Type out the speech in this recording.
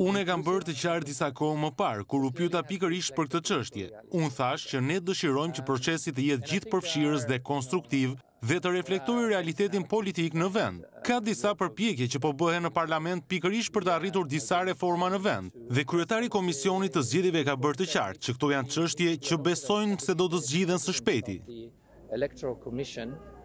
Unë e kam bërë të qartë disa kohë më parë, kur u pyeta pikërisht për këtë çështje. Unë thashë që ne dëshirojmë që procesi të jetë gjithëpërfshirës dhe konstruktiv dhe të reflektojë realitetin politik në vend. Ka disa përpjekje që po bëhen në parlament pikërisht për të arritur disa reforma në vend dhe kryetari i Komisionit të Zgjedhjeve ka bërë të qartë që këto janë çështje që besojnë se do të zgjidhen së shpejti.